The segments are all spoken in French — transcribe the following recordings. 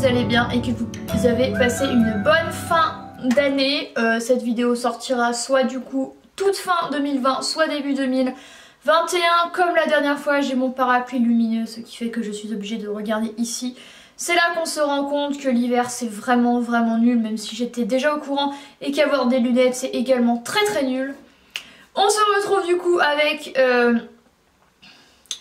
vous allez bien et que vous avez passé une bonne fin d'année. Euh, cette vidéo sortira soit du coup toute fin 2020, soit début 2021. Comme la dernière fois, j'ai mon parapluie lumineux, ce qui fait que je suis obligée de regarder ici. C'est là qu'on se rend compte que l'hiver c'est vraiment vraiment nul, même si j'étais déjà au courant, et qu'avoir des lunettes c'est également très très nul. On se retrouve du coup avec... Euh,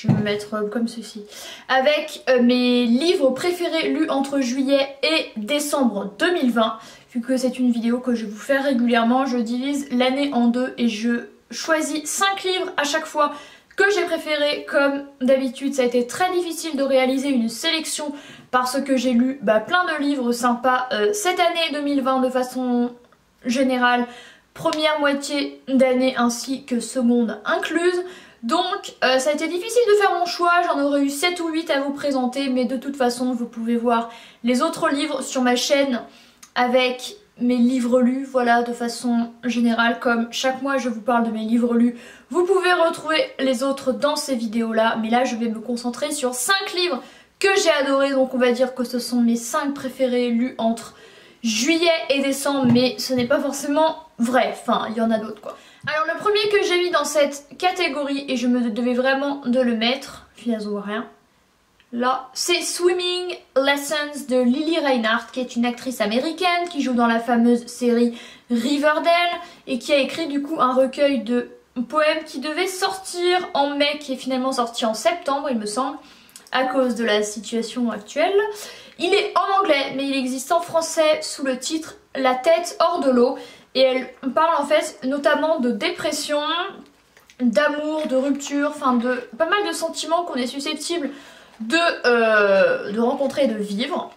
je vais me mettre euh, comme ceci. Avec euh, mes livres préférés lus entre juillet et décembre 2020. Vu que c'est une vidéo que je vous fais régulièrement, je divise l'année en deux et je choisis 5 livres à chaque fois que j'ai préféré. Comme d'habitude, ça a été très difficile de réaliser une sélection parce que j'ai lu bah, plein de livres sympas cette année 2020 de façon générale première moitié d'année ainsi que seconde incluse. Donc euh, ça a été difficile de faire mon choix, j'en aurais eu 7 ou 8 à vous présenter mais de toute façon vous pouvez voir les autres livres sur ma chaîne avec mes livres lus, voilà de façon générale. Comme chaque mois je vous parle de mes livres lus, vous pouvez retrouver les autres dans ces vidéos là mais là je vais me concentrer sur 5 livres que j'ai adorés. Donc on va dire que ce sont mes 5 préférés lus entre juillet et décembre mais ce n'est pas forcément vrai, enfin il y en a d'autres quoi. Alors le premier que j'ai mis dans cette catégorie et je me devais vraiment de le mettre, finalement voit rien, là c'est Swimming Lessons de Lily Reinhardt qui est une actrice américaine qui joue dans la fameuse série Riverdale et qui a écrit du coup un recueil de poèmes qui devait sortir en mai qui est finalement sorti en septembre il me semble à cause de la situation actuelle. Il est en anglais mais il existe en français sous le titre La tête hors de l'eau et elle parle en fait notamment de dépression, d'amour, de rupture, enfin de pas mal de sentiments qu'on est susceptible de, euh, de rencontrer et de vivre.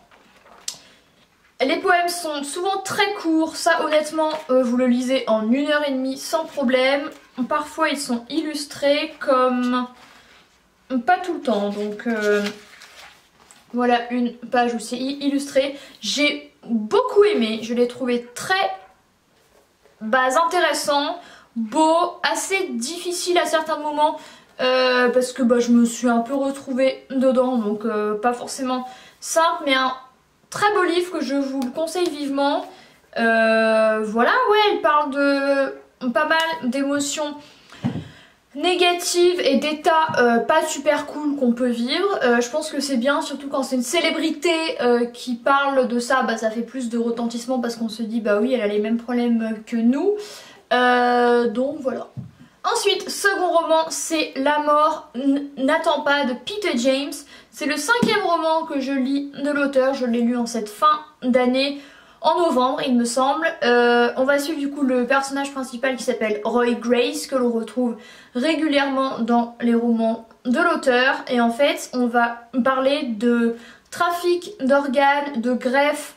Les poèmes sont souvent très courts, ça honnêtement euh, vous le lisez en une heure et demie sans problème. Parfois ils sont illustrés comme pas tout le temps donc euh, voilà une page où c'est illustré. J'ai beaucoup aimé, je l'ai trouvé très bah, intéressant, beau, assez difficile à certains moments euh, parce que bah, je me suis un peu retrouvée dedans donc euh, pas forcément simple mais un très beau livre que je vous le conseille vivement. Euh, voilà, ouais, elle parle de pas mal d'émotions négatives et d'états pas super cool qu'on peut vivre. je pense que c'est bien, surtout quand c'est une célébrité qui parle de ça, bah, ça fait plus de retentissement parce qu'on se dit bah oui elle a les mêmes problèmes que nous. Euh, donc voilà. Ensuite, second roman, c'est La mort n'attend pas de Peter James. C'est le cinquième roman que je lis de l'auteur. Je l'ai lu en cette fin d'année, en novembre il me semble. Euh, on va suivre du coup le personnage principal qui s'appelle Roy Grace, que l'on retrouve régulièrement dans les romans de l'auteur. Et en fait, on va parler de trafic d'organes, de greffe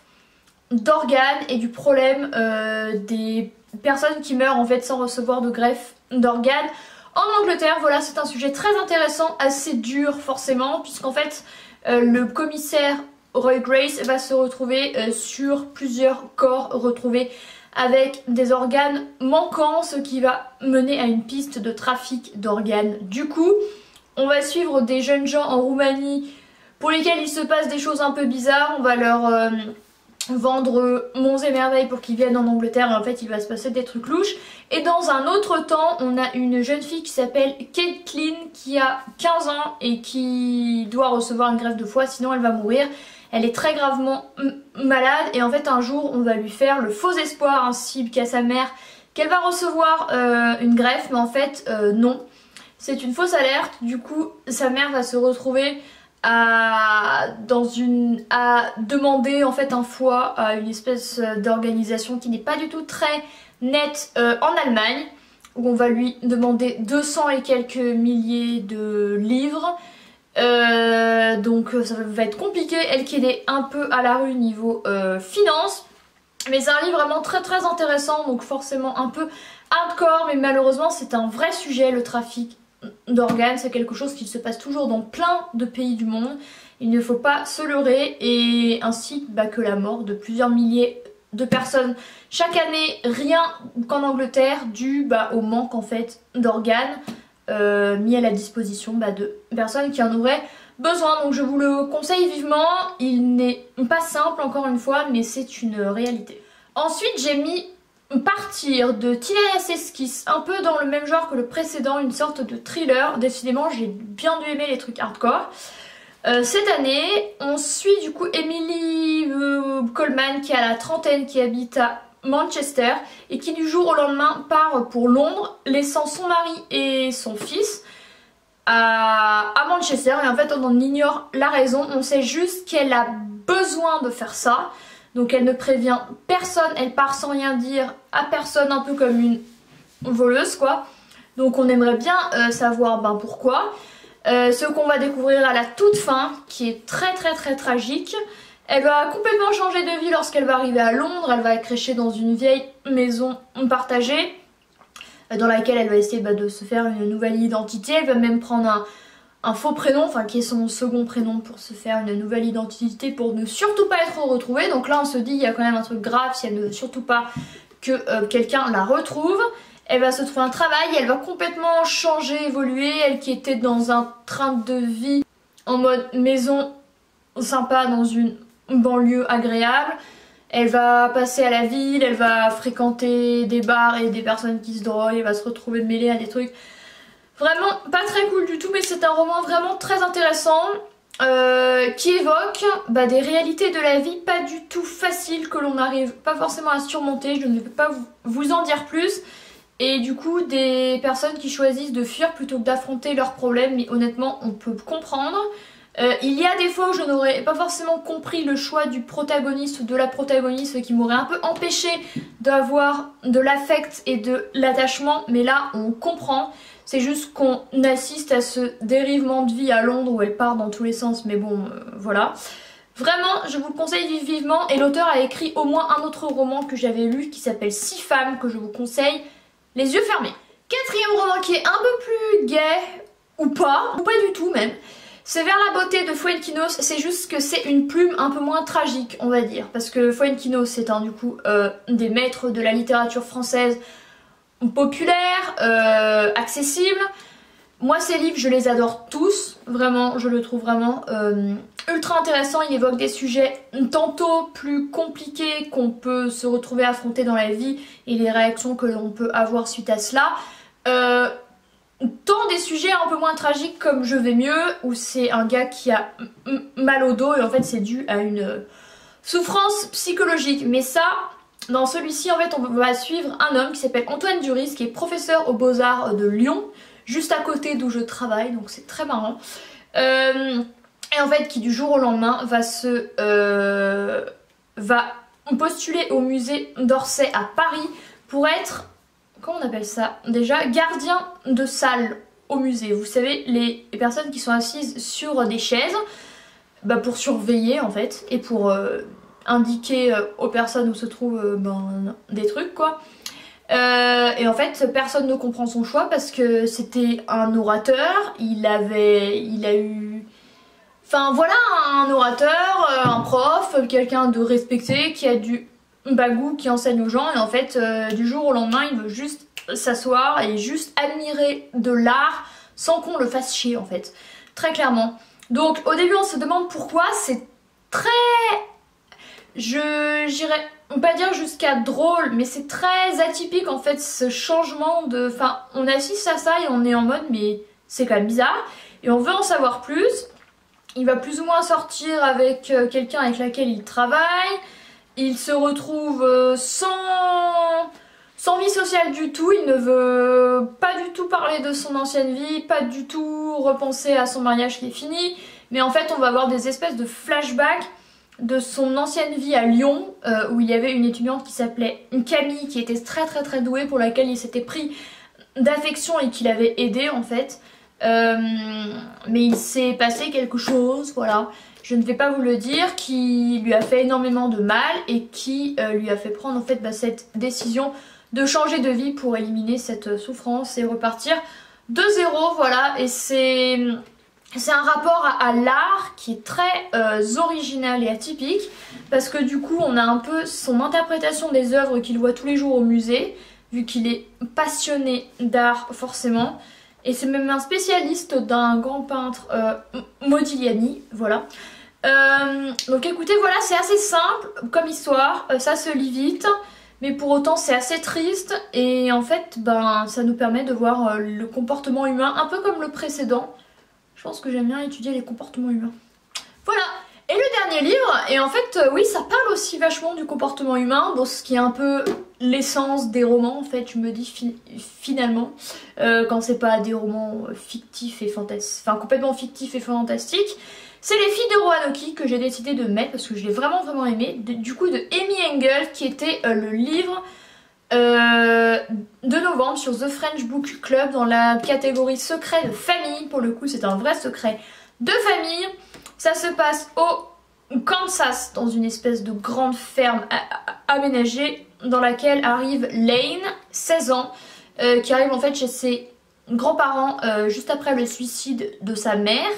d'organes et du problème euh, des personnes qui meurent en fait sans recevoir de greffe d'organes. En Angleterre, voilà, c'est un sujet très intéressant, assez dur forcément, puisqu'en fait, euh, le commissaire Roy Grace va se retrouver euh, sur plusieurs corps retrouvés avec des organes manquants, ce qui va mener à une piste de trafic d'organes. Du coup, on va suivre des jeunes gens en Roumanie pour lesquels il se passe des choses un peu bizarres. On va leur... Euh, vendre monts et merveilles pour qu'ils viennent en Angleterre et en fait il va se passer des trucs louches. Et dans un autre temps, on a une jeune fille qui s'appelle Caitlin qui a 15 ans et qui doit recevoir une greffe de foie sinon elle va mourir. Elle est très gravement malade et en fait un jour on va lui faire le faux espoir ainsi qu'à sa mère qu'elle va recevoir euh, une greffe mais en fait euh, non. C'est une fausse alerte, du coup sa mère va se retrouver à, dans une, à demander en fait un foie à une espèce d'organisation qui n'est pas du tout très nette euh, en Allemagne où on va lui demander 200 et quelques milliers de livres euh, donc ça va être compliqué. Elle qui est un peu à la rue niveau euh, finance. Mais c'est un livre vraiment très très intéressant. Donc forcément un peu hardcore. Mais malheureusement c'est un vrai sujet le trafic d'organes, c'est quelque chose qui se passe toujours dans plein de pays du monde. Il ne faut pas se leurrer. Et ainsi bah, que la mort de plusieurs milliers de personnes. Chaque année, rien qu'en Angleterre, dû bah, au manque en fait d'organes euh, mis à la disposition bah, de personnes qui en auraient besoin. Donc je vous le conseille vivement. Il n'est pas simple encore une fois, mais c'est une réalité. Ensuite j'ai mis Partir de Tilaya's Esquisse, un peu dans le même genre que le précédent, une sorte de thriller. Décidément j'ai bien dû aimer les trucs hardcore. Euh, cette année, on suit du coup Emily euh, Coleman qui a la trentaine, qui habite à Manchester et qui du jour au lendemain part pour Londres, laissant son mari et son fils à, Manchester. Et en fait, on en ignore la raison. On sait juste qu'elle a besoin de faire ça. Donc elle ne prévient personne, elle part sans rien dire à personne, un peu comme une voleuse quoi. Donc on aimerait bien euh, savoir ben, pourquoi. Euh, ce qu'on va découvrir à la toute fin, qui est très très très tragique. Elle va complètement changer de vie lorsqu'elle va arriver à Londres. Elle va être dans une vieille maison partagée euh, dans laquelle elle va essayer bah, de se faire une nouvelle identité. Elle va même prendre un, faux prénom, enfin qui est son second prénom pour se faire une nouvelle identité pour ne surtout pas être retrouvée. Donc là on se dit il y a quand même un truc grave si elle ne veut surtout pas que euh, quelqu'un la retrouve. Elle va se trouver un travail, elle va complètement changer, évoluer. Elle qui était dans un train de vie en mode maison sympa dans une banlieue agréable. Elle va passer à la ville, elle va fréquenter des bars et des personnes qui se droguent, elle va se retrouver mêlée à des trucs vraiment pas très cool du tout, mais c'est un roman vraiment très intéressant euh, qui évoque bah, des réalités de la vie pas du tout faciles que l'on n'arrive pas forcément à surmonter. Je ne vais pas vous en dire plus. Et du coup, des personnes qui choisissent de fuir plutôt que d'affronter leurs problèmes, mais honnêtement, on peut comprendre. Euh, il y a des fois où je n'aurais pas forcément compris le choix du protagoniste ou de la protagoniste qui m'aurait un peu empêché d'avoir de l'affect et de l'attachement, mais là on comprend. C'est juste qu'on assiste à ce dérivement de vie à Londres où elle part dans tous les sens, mais bon, euh, voilà. Vraiment, je vous le conseille vivement et l'auteur a écrit au moins un autre roman que j'avais lu qui s'appelle Six femmes que je vous conseille les yeux fermés. Quatrième roman qui est un peu plus gay, ou pas, ou pas du tout même, c'est Vers la beauté de Fuenquinos, c'est juste que c'est une plume un peu moins tragique, on va dire. Parce que Fuenquinos, c'est un du coup euh, des maîtres de la littérature française populaire, euh, accessible. Moi, ces livres, je les adore tous. Vraiment, je le trouve vraiment euh, ultra intéressant. Il évoque des sujets tantôt plus compliqués qu'on peut se retrouver affronter dans la vie et les réactions que l'on peut avoir suite à cela. Tant des sujets un peu moins tragiques comme Je vais mieux, où c'est un gars qui a mal au dos et en fait c'est dû à une souffrance psychologique. Mais ça, dans celui-ci, en fait, on va suivre un homme qui s'appelle Antoine Duris, qui est professeur aux Beaux-Arts de Lyon, juste à côté d'où je travaille, donc c'est très marrant. Euh, et en fait, qui du jour au lendemain va se... Euh, va postuler au musée d'Orsay à Paris pour être comment on appelle ça Déjà, gardien de salle au musée. Vous savez, les, personnes qui sont assises sur des chaises bah, pour surveiller en fait et pour euh, indiquer euh, aux personnes où se trouvent euh, ben, des trucs quoi. et en fait, personne ne comprend son choix parce que c'était un orateur, il avait, il a eu, enfin voilà, un orateur, un prof, quelqu'un de respecté qui a du bagou qui enseigne aux gens et en fait euh, du jour au lendemain il veut juste s'asseoir et juste admirer de l'art sans qu'on le fasse chier en fait. Très clairement. Donc au début on se demande pourquoi c'est très je j'irais pas dire jusqu'à drôle mais c'est très atypique en fait ce changement de enfin on assiste à ça et on est en mode mais c'est quand même bizarre et on veut en savoir plus. Il va plus ou moins sortir avec euh, quelqu'un avec laquelle il travaille il se retrouve euh, sans, vie sociale du tout, il ne veut pas du tout parler de son ancienne vie, pas du tout repenser à son mariage qui est fini, mais en fait on va avoir des espèces de flashbacks de son ancienne vie à Lyon euh, où il y avait une étudiante qui s'appelait Camille qui était très très très douée pour laquelle il s'était pris d'affection et qu'il avait aidé en fait. Euh, mais il s'est passé quelque chose, voilà je ne vais pas vous le dire, qui lui a fait énormément de mal et qui euh, lui a fait prendre en fait bah, cette décision de changer de vie pour éliminer cette souffrance et repartir de zéro, voilà, et c'est... C'est un rapport à, l'art qui est très euh, original et atypique parce que du coup on a un peu son interprétation des œuvres qu'il voit tous les jours au musée vu qu'il est passionné d'art forcément Et c'est même un spécialiste d'un grand peintre, euh, Modigliani, voilà. Euh, donc écoutez, voilà, c'est assez simple comme histoire, euh, ça se lit vite, mais pour autant c'est assez triste. Et en fait, ben, ça nous permet de voir le comportement humain, un peu comme le précédent. Je pense que j'aime bien étudier les comportements humains. Voilà, et le dernier livre, et en fait, euh, oui, ça parle aussi vachement du comportement humain, bon, ce qui est un peu l'essence des romans, en fait, je me dis finalement, euh, quand c'est pas des romans fictifs et fantastiques, enfin complètement fictifs et fantastiques, c'est Les filles de Roanoke que j'ai décidé de mettre parce que je l'ai vraiment vraiment aimé, du coup de Amy Engel, qui était euh, le livre de novembre sur The French Book Club dans la catégorie secret de famille, pour le coup c'est un vrai secret de famille. Ça se passe au Kansas, dans une espèce de grande ferme aménagée dans laquelle arrive Lane, 16 ans, euh, qui arrive en fait chez ses grands-parents euh, juste après le suicide de sa mère,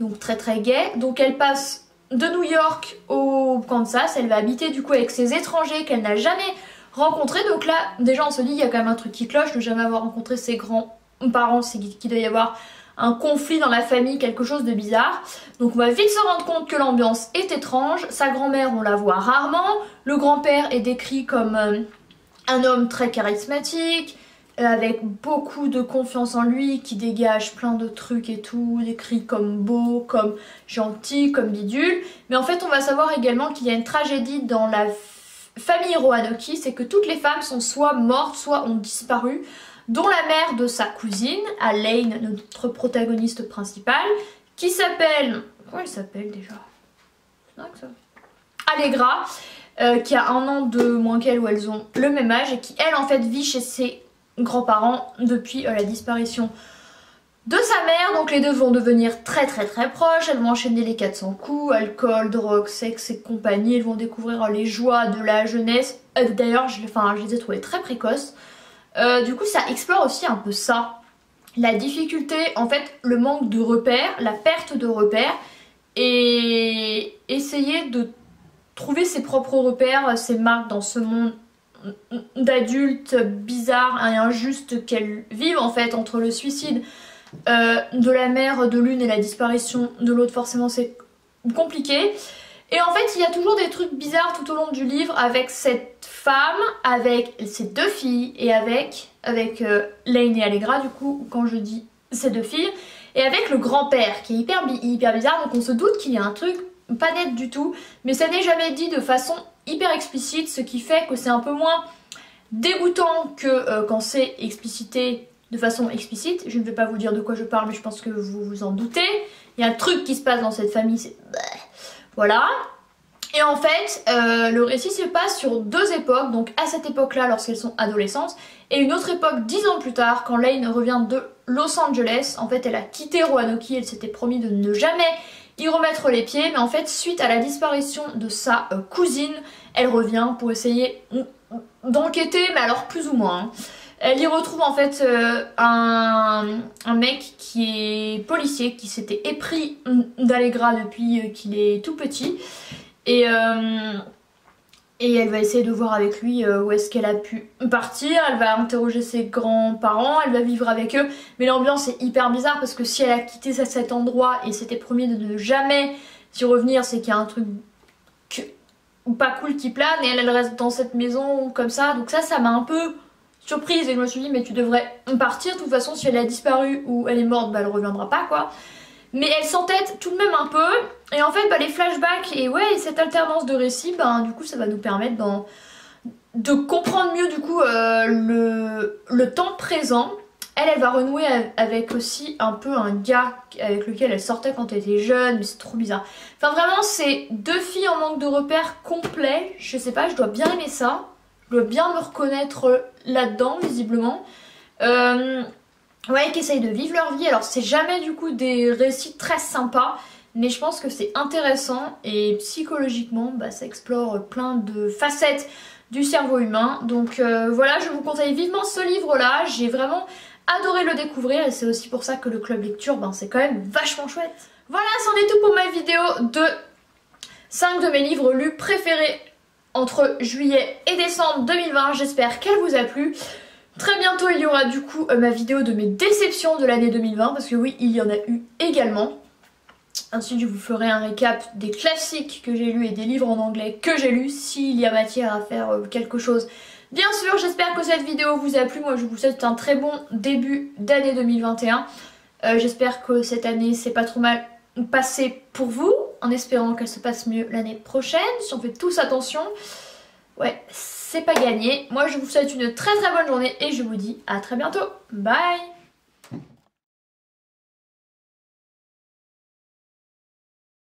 donc très très gay. Donc elle passe de New York au Kansas, elle va habiter du coup avec ses étrangers qu'elle n'a jamais rencontrés. Donc là, déjà on se dit il y a quand même un truc qui cloche, ne jamais avoir rencontré ses grands-parents, c'est qu'il doit y avoir un conflit dans la famille, quelque chose de bizarre. Donc on va vite se rendre compte que l'ambiance est étrange. Sa grand-mère, on la voit rarement. Le grand-père est décrit comme euh, un homme très charismatique, avec beaucoup de confiance en lui, qui dégage plein de trucs et tout, décrit comme beau, comme gentil, comme bidule. Mais en fait, on va savoir également qu'il y a une tragédie dans la famille Roanoke, c'est que toutes les femmes sont soit mortes, soit ont disparu dont la mère de sa cousine, Alain, notre protagoniste principale, qui s'appelle... Comment elle s'appelle déjà? C'est ça Allegra, euh, qui a un an de moins qu'elle où elles ont le même âge et qui elle en fait vit chez ses grands-parents depuis euh, la disparition de sa mère, donc les deux vont devenir très très très proches, elles vont enchaîner les 400 coups, alcool, drogue, sexe et compagnie, elles vont découvrir les joies de la jeunesse, euh, d'ailleurs je, enfin, je les ai trouvées très précoces, euh, du coup ça explore aussi un peu ça. La difficulté, en fait, le manque de repères, la perte de repères et essayer de trouver ses propres repères, ses marques dans ce monde d'adultes bizarres et injustes qu'elles vivent en fait entre le suicide euh, de la mère de l'une et la disparition de l'autre forcément c'est compliqué et en fait, il y a toujours des trucs bizarres tout au long du livre avec cette femme, avec ses deux filles et avec, avec euh, Lane et Allegra, du coup, quand je dis ces deux filles, et avec le grand-père qui est hyper, hyper bizarre. Donc on se doute qu'il y a un truc pas net du tout, mais ça n'est jamais dit de façon hyper explicite, ce qui fait que c'est un peu moins dégoûtant que euh, quand c'est explicité de façon explicite. Je ne vais pas vous dire de quoi je parle, mais je pense que vous vous en doutez. Il y a un truc qui se passe dans cette famille, c'est... Voilà. Et en fait, euh, le récit se passe sur deux époques, donc à cette époque-là lorsqu'elles sont adolescentes, et une autre époque dix ans plus tard, quand Lane revient de Los Angeles. En fait, elle a quitté Roanoke, elle s'était promis de ne jamais y remettre les pieds, mais en fait, suite à la disparition de sa euh, cousine, elle revient pour essayer d'enquêter, mais alors plus ou moins. Hein. Elle y retrouve en fait euh, un, mec qui est policier, qui s'était épris d'Allegra depuis euh, qu'il est tout petit. Et, et elle va essayer de voir avec lui où est-ce qu'elle a pu partir. Elle va interroger ses grands-parents, elle va vivre avec eux. Mais l'ambiance est hyper bizarre parce que si elle a quitté cet endroit et s'était promis de ne jamais y revenir, c'est qu'il y a un truc pas cool qui plane et elle, elle reste dans cette maison comme ça. Donc ça, ça m'a un peu surprise et je me suis dit mais tu devrais partir, de toute façon si elle a disparu ou elle est morte bah elle reviendra pas quoi. Mais elle s'entête tout de même un peu et en fait bah, les flashbacks et ouais cette alternance de récits bah, du coup ça va nous permettre de comprendre mieux du coup euh, le, le temps présent. Elle, elle va renouer avec aussi un peu un gars avec lequel elle sortait quand elle était jeune, mais c'est trop bizarre. Enfin vraiment, c'est deux filles en manque de repères complet. Je sais pas, je dois bien aimer ça. Je dois bien me reconnaître là-dedans, visiblement. Euh, ouais, qui essayent de vivre leur vie. Alors, c'est jamais du coup des récits très sympas, mais je pense que c'est intéressant et psychologiquement, bah, ça explore plein de facettes du cerveau humain. Donc euh, voilà, je vous conseille vivement ce livre-là. J'ai vraiment adoré le découvrir et c'est aussi pour ça que le club lecture, ben, c'est quand même vachement chouette. Voilà, c'en est tout pour ma vidéo de 5 de mes livres lus préférés entre juillet et décembre 2020. J'espère qu'elle vous a plu. Très bientôt il y aura du coup euh, ma vidéo de mes déceptions de l'année 2020 parce que oui il y en a eu également. Ensuite je vous ferai un récap des classiques que j'ai lus et des livres en anglais que j'ai lus s'il y a matière à faire euh, quelque chose. Bien sûr j'espère que cette vidéo vous a plu, moi je vous souhaite un très bon début d'année 2021. Euh, j'espère que cette année c'est pas trop mal passé pour vous en espérant qu'elle se passe mieux l'année prochaine si on fait tous attention. Ouais, c'est pas gagné. Moi, je vous souhaite une très très bonne journée et je vous dis à très bientôt. Bye